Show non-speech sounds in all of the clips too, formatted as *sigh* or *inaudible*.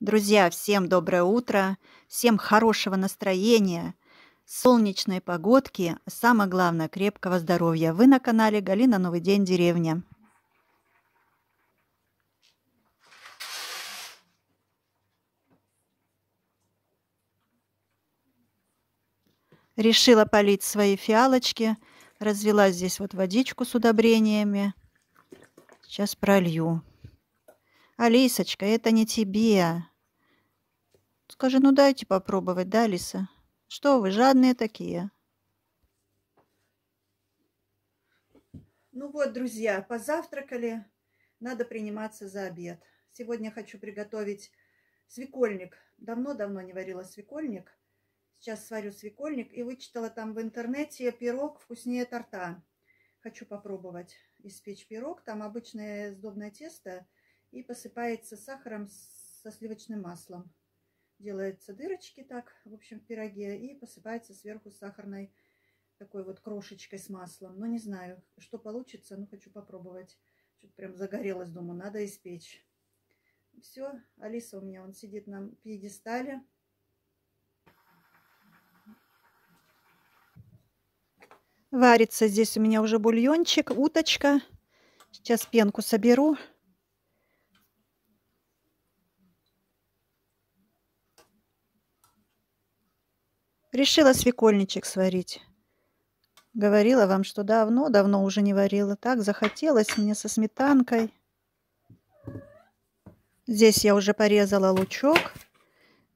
Друзья, всем доброе утро, всем хорошего настроения, солнечной погодки, самое главное крепкого здоровья. Вы на канале Галина Новый день деревня. Решила полить свои фиалочки, развела здесь вот водичку с удобрениями. Сейчас пролью. Алисочка, это не тебе. Скажи, ну дайте попробовать, да, Алиса? Что вы, жадные такие? Ну вот, друзья, позавтракали. Надо приниматься за обед. Сегодня хочу приготовить свекольник. Давно-давно не варила свекольник. Сейчас сварю свекольник и вычитала там в интернете пирог вкуснее торта. Хочу попробовать испечь пирог. Там обычное сдобное тесто – и посыпается сахаром со сливочным маслом. Делаются дырочки так, в общем, в пироге, и посыпается сверху сахарной такой вот крошечкой с маслом. Но не знаю, что получится, но хочу попробовать. Что-то прям загорелось, думаю, надо испечь. Все, Алиса у меня, он сидит на пьедестале. Варится здесь у меня уже бульончик, уточка. Сейчас пенку соберу. Решила свекольничек сварить. Говорила вам, что давно, давно уже не варила. Так захотелось мне со сметанкой. Здесь я уже порезала лучок.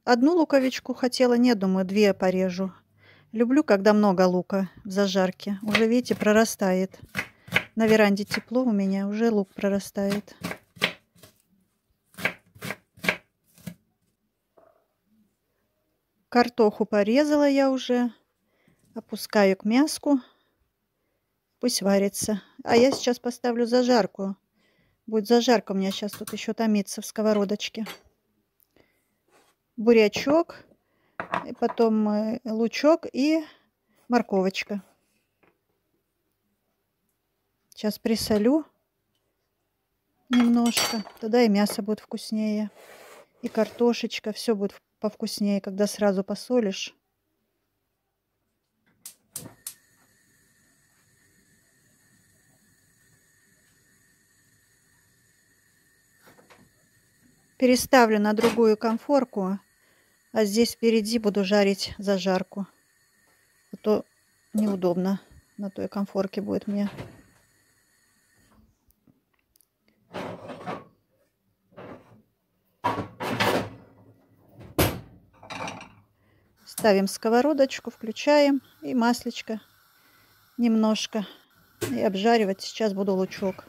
Одну луковичку хотела, нет, думаю, две порежу. Люблю, когда много лука в зажарке. Уже, видите, прорастает. На веранде тепло у меня, уже лук прорастает. Картоху порезала я уже. Опускаю к мяску. Пусть варится. А я сейчас поставлю зажарку. Будет зажарка у меня сейчас тут еще томится в сковородочке. Бурячок. И потом э, лучок и морковочка. Сейчас присолю немножко. Тогда и мясо будет вкуснее. И картошечка. Все будет повкуснее, когда сразу посолишь. Переставлю на другую конфорку, а здесь впереди буду жарить зажарку. А то неудобно на той конфорке будет мне. Ставим сковородочку, включаем и маслечко немножко. И обжаривать сейчас буду лучок.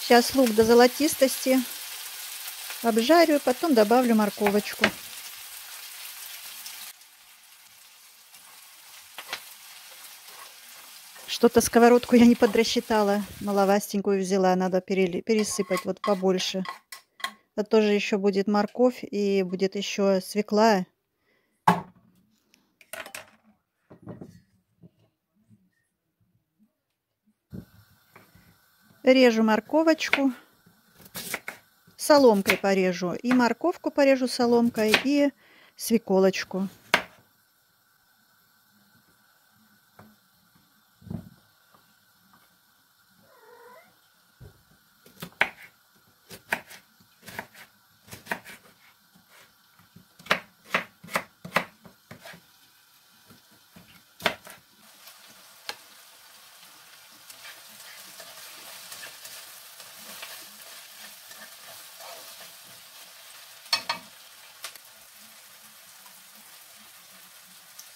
Сейчас лук до золотистости обжарю, потом добавлю морковочку. Что-то сковородку я не подрасчитала. Маловастенькую взяла. Надо пересыпать вот побольше. Это тоже еще будет морковь и будет еще свекла. Режу морковочку. Соломкой порежу. И морковку порежу соломкой, и свеколочку.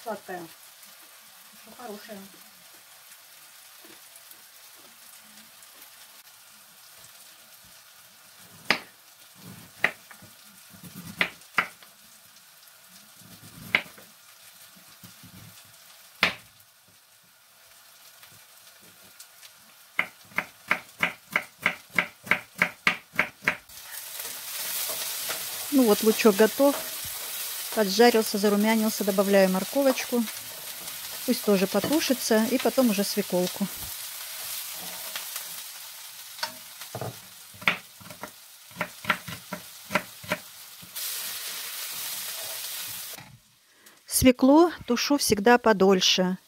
Сладкая. Что хорошая. Ну вот лучок готов. Поджарился, зарумянился, добавляю морковочку. Пусть тоже потушится. И потом уже свеколку. Свеклу тушу всегда подольше.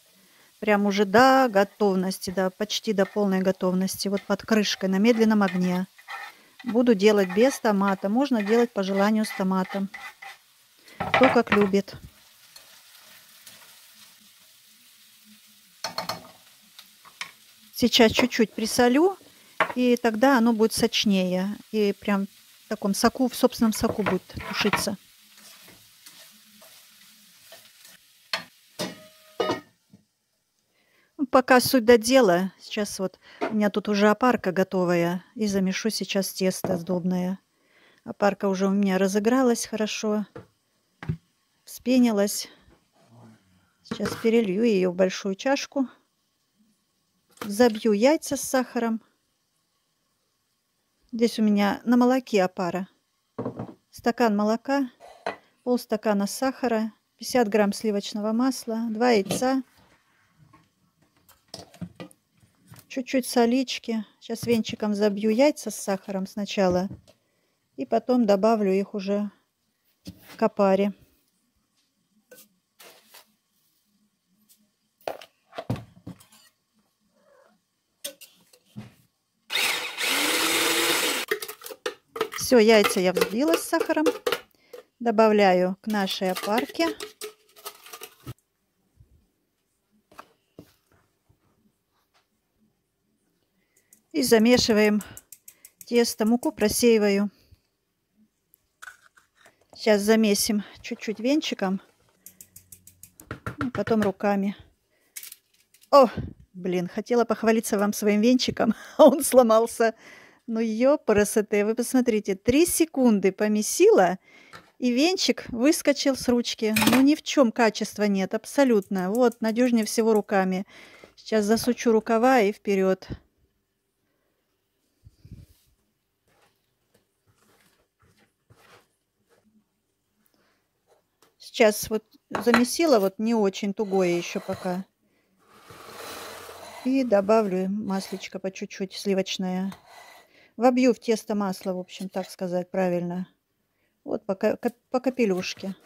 Прям уже до готовности, да, почти до полной готовности. Вот под крышкой на медленном огне. Буду делать без томата. Можно делать по желанию с томатом. Кто как любит. Сейчас чуть-чуть присолю, и тогда оно будет сочнее. И прям в таком соку, в собственном соку будет тушиться. пока суть до дела. Сейчас вот у меня тут уже опарка готовая. И замешу сейчас тесто сдобное. Опарка уже у меня разыгралась хорошо. Вспенилась. Сейчас перелью ее в большую чашку. Забью яйца с сахаром. Здесь у меня на молоке опара. Стакан молока, полстакана сахара, 50 грамм сливочного масла, 2 яйца, чуть-чуть солички. Сейчас венчиком забью яйца с сахаром сначала. И потом добавлю их уже к опаре. Все, яйца я взбила с сахаром. Добавляю к нашей опарке. И замешиваем тесто. Муку просеиваю. Сейчас замесим чуть-чуть венчиком. И потом руками. О, блин, хотела похвалиться вам своим венчиком, *laughs* а он сломался. Ну, ёпарасоте, вы посмотрите, три секунды помесила, и венчик выскочил с ручки. Ну, ни в чем качества нет, абсолютно. Вот, надежнее всего руками. Сейчас засучу рукава и вперед. Сейчас вот замесила, вот не очень тугое еще пока. И добавлю маслечко по чуть-чуть сливочное. Вобью в тесто масло, в общем, так сказать правильно. Вот по, по капелюшке.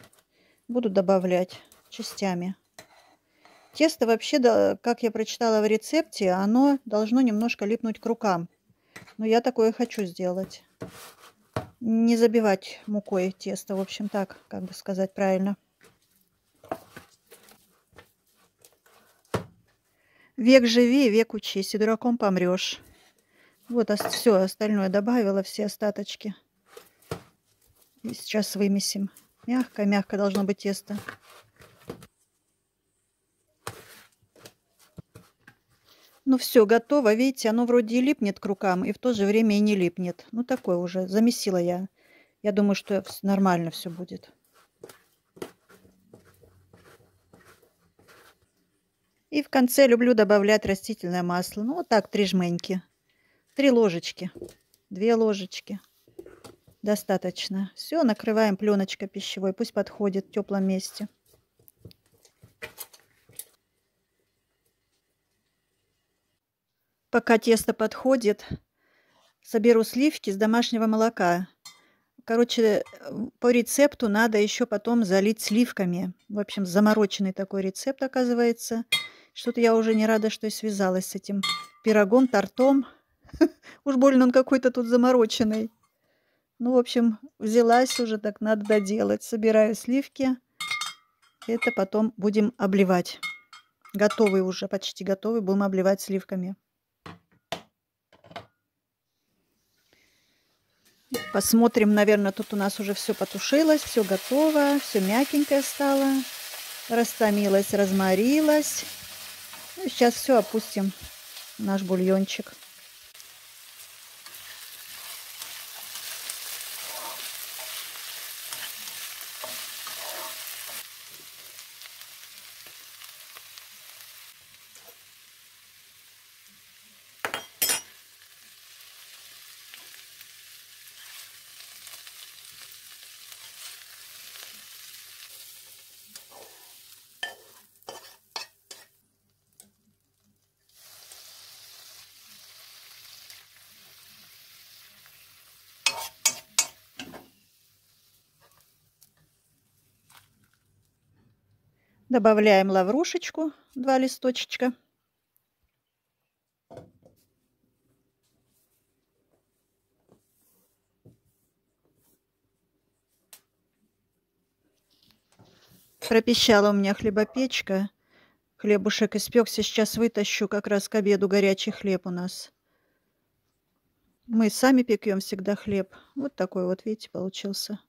Буду добавлять частями. Тесто вообще, как я прочитала в рецепте, оно должно немножко липнуть к рукам. Но я такое хочу сделать не забивать мукой тесто. В общем, так, как бы сказать правильно. Век живи, век учись, и дураком помрешь. Вот все остальное добавила, все остаточки. И сейчас вымесим. Мягко-мягко должно быть тесто. Ну все, готово. Видите, оно вроде и липнет к рукам, и в то же время и не липнет. Ну такое уже, замесила я. Я думаю, что нормально все будет. И в конце люблю добавлять растительное масло. Ну вот так, три жменьки. Три ложечки. Две ложечки. Достаточно. Все, накрываем пленочкой пищевой. Пусть подходит в теплом месте. Пока тесто подходит, соберу сливки с домашнего молока. Короче, по рецепту надо еще потом залить сливками. В общем, замороченный такой рецепт оказывается. Что-то я уже не рада, что я связалась с этим пирогом, тортом. *laughs* Уж больно он какой-то тут замороченный. Ну, в общем, взялась уже, так надо доделать. Собираю сливки. Это потом будем обливать. Готовый уже, почти готовый. Будем обливать сливками. Посмотрим, наверное, тут у нас уже все потушилось, все готово, все мягенькое стало, растомилось, разморилось. Ну, сейчас все опустим в наш бульончик. Добавляем лаврушечку, два листочка. Пропищала у меня хлебопечка. Хлебушек испекся. Сейчас вытащу как раз к обеду горячий хлеб у нас. Мы сами пекем всегда хлеб. Вот такой вот, видите, получился.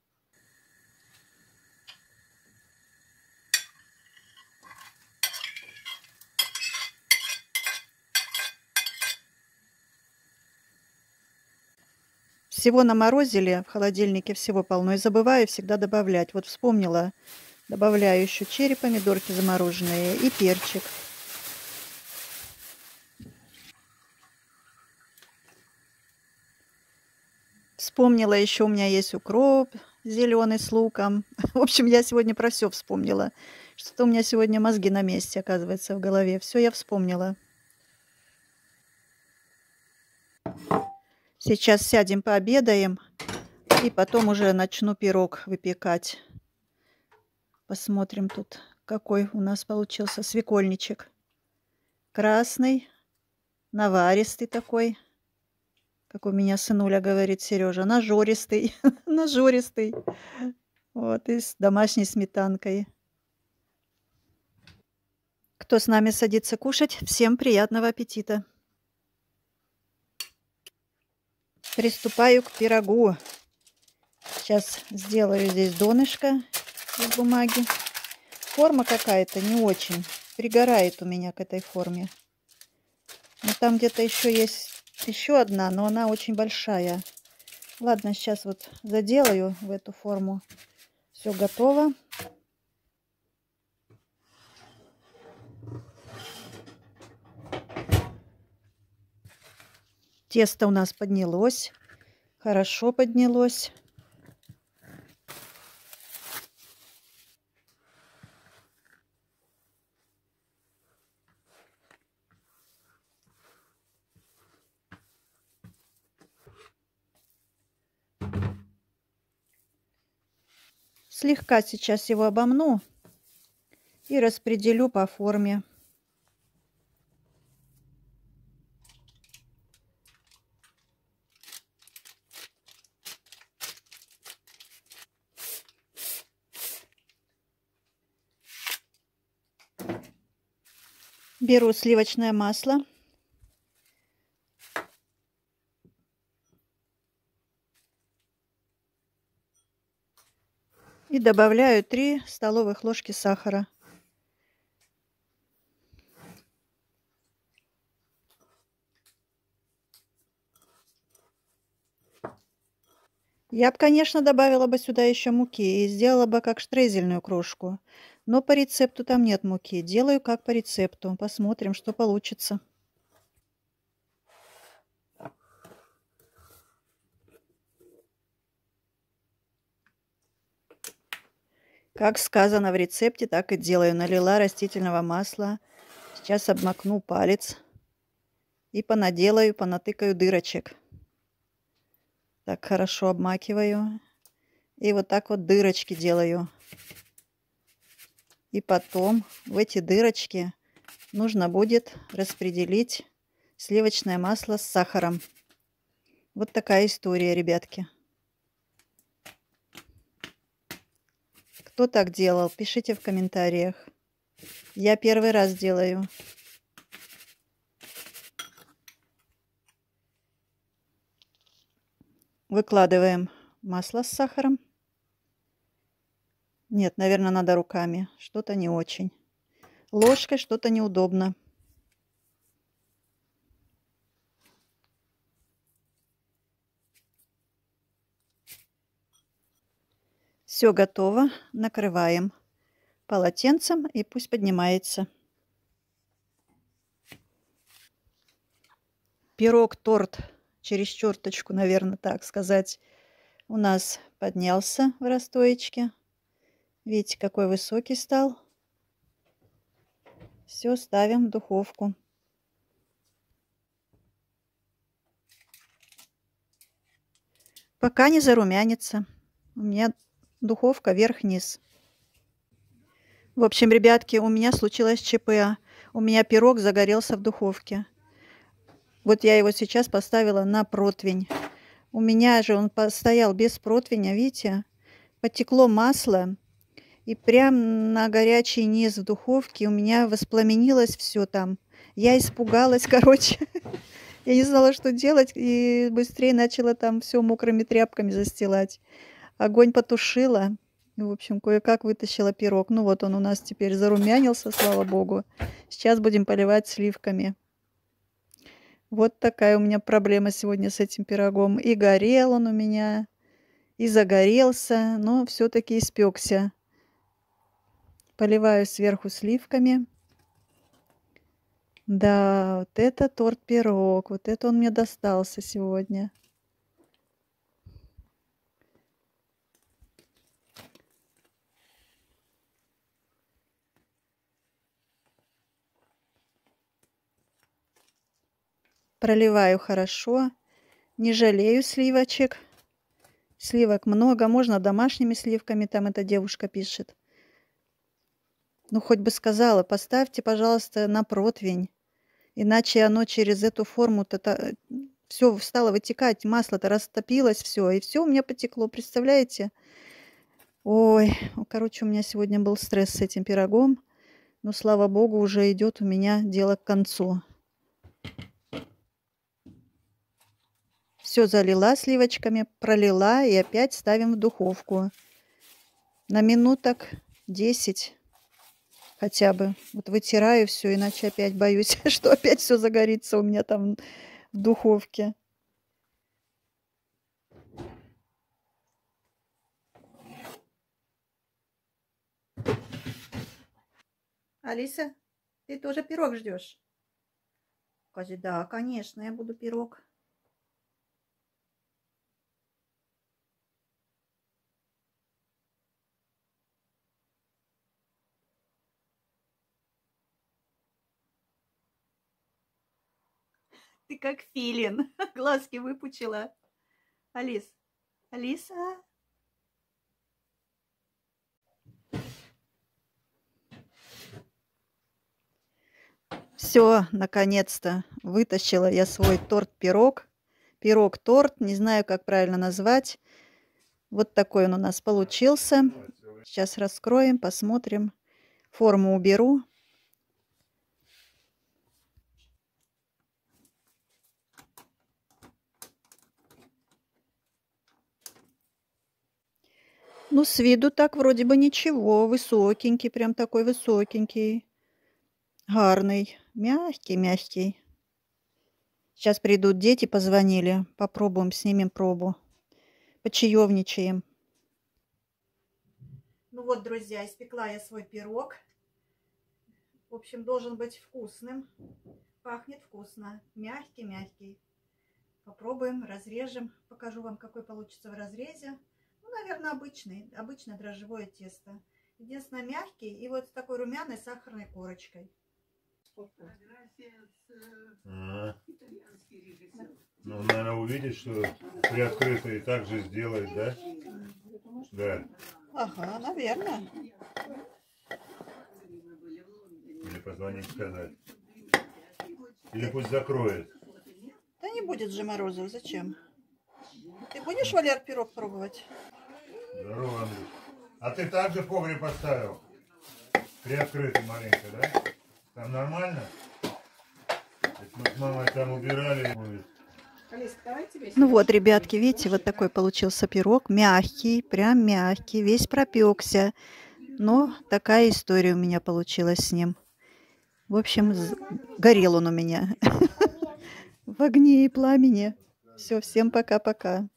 Всего наморозили, в холодильнике всего полно. И забываю всегда добавлять. Вот вспомнила, добавляю еще черри, помидорки замороженные и перчик. Вспомнила еще у меня есть укроп зеленый с луком. *laughs* В общем, я сегодня про все вспомнила. Что-то у меня сегодня мозги на месте, оказывается, в голове. Все я вспомнила. Сейчас сядем пообедаем. И потом уже начну пирог выпекать. Посмотрим тут, какой у нас получился свекольничек. Красный, наваристый такой. Как у меня сынуля говорит Сережа, нажористый, *laughs* нажористый. Вот, и с домашней сметанкой. Кто с нами садится кушать, всем приятного аппетита. Приступаю к пирогу. Сейчас сделаю здесь донышко из бумаги. Форма какая-то не очень. Пригорает у меня к этой форме. Но там где-то еще есть еще одна, но она очень большая. Ладно, сейчас вот заделаю в эту форму. Все готово. Тесто у нас поднялось. Хорошо поднялось. Слегка сейчас его обомну и распределю по форме. Беру сливочное масло. И добавляю 3 столовых ложки сахара. Я бы, конечно, добавила бы сюда еще муки и сделала бы как штрезельную крошку. Но по рецепту там нет муки. Делаю как по рецепту. Посмотрим, что получится. Как сказано в рецепте, так и делаю. Налила растительного масла. Сейчас обмакну палец. И понаделаю, понатыкаю дырочек. Так хорошо обмакиваю. И вот так вот дырочки делаю. И потом в эти дырочки нужно будет распределить сливочное масло с сахаром. Вот такая история, ребятки. Кто так делал, пишите в комментариях. Я первый раз делаю. Выкладываем масло с сахаром. Нет, наверное, надо руками. Что-то не очень. Ложкой что-то неудобно. Все готово. Накрываем полотенцем и пусть поднимается. Пирог, торт, через черточку, наверное, так сказать, у нас поднялся в расстоечке. Видите, какой высокий стал. Все ставим в духовку. Пока не зарумянится. У меня духовка вверх-вниз. В общем, ребятки, у меня случилось ЧП. У меня пирог загорелся в духовке. Вот я его сейчас поставила на противень. У меня же он постоял без противня, видите? Потекло масло. И прям на горячий низ в духовке у меня воспламенилось все там. Я испугалась, *laughs* короче. Я не знала, что делать, и быстрее начала там все мокрыми тряпками застилать. Огонь потушила. В общем, кое-как вытащила пирог. Ну вот он у нас теперь зарумянился, слава богу. Сейчас будем поливать сливками. Вот такая у меня проблема сегодня с этим пирогом. И горел он у меня, и загорелся, но все-таки испекся. Поливаю сверху сливками. Да, вот это торт-пирог. Вот это он мне достался сегодня. Проливаю хорошо. Не жалею сливочек. Сливок много. Можно домашними сливками, там эта девушка пишет. Ну, хоть бы сказала, поставьте, пожалуйста, на противень. Иначе оно через эту форму-то все стало вытекать, масло-то растопилось все, и все у меня потекло, представляете? Ой, короче, у меня сегодня был стресс с этим пирогом. Но, слава богу, уже идет у меня дело к концу. Все залила сливочками, пролила и опять ставим в духовку. На минуток 10 хотя бы. Вот вытираю все, иначе опять боюсь, *laughs* что опять все загорится у меня там в духовке. Алиса, ты тоже пирог ждешь? Скажи, да, конечно, я буду пирог. Ты как филин. *laughs* Глазки выпучила. Алис. Алиса. Все, наконец-то вытащила я свой торт-пирог. Пирог-торт, не знаю, как правильно назвать. Вот такой он у нас получился. Сейчас раскроем, посмотрим. Форму уберу. Ну, с виду так вроде бы ничего. Высокенький, прям такой высокенький. Гарный. Мягкий, мягкий. Сейчас придут дети, позвонили. Попробуем, снимем пробу. Почаевничаем. Ну вот, друзья, испекла я свой пирог. В общем, должен быть вкусным. Пахнет вкусно. Мягкий-мягкий. Попробуем, разрежем. Покажу вам, какой получится в разрезе наверное, обычный, обычное дрожжевое тесто. Единственное, мягкий и вот с такой румяной сахарной корочкой. А. Ну, наверное, увидит, что приоткрытый так же сделает, да? Да. Ага, наверное. Или позвонить сказать. Или пусть закроет. Да не будет же Морозов, зачем? Ты будешь, Валер, пирог пробовать? Здорово, Андрей. А ты также погреб поставил? Приоткрытый маленько, да? Там нормально? Мы с мамой там убирали. Ну вот, ребятки, видите, вот такой получился пирог. Мягкий, прям мягкий, весь пропекся. Но такая история у меня получилась с ним. В общем, горел он у меня *laughs* в огне и пламени. Все, всем пока-пока.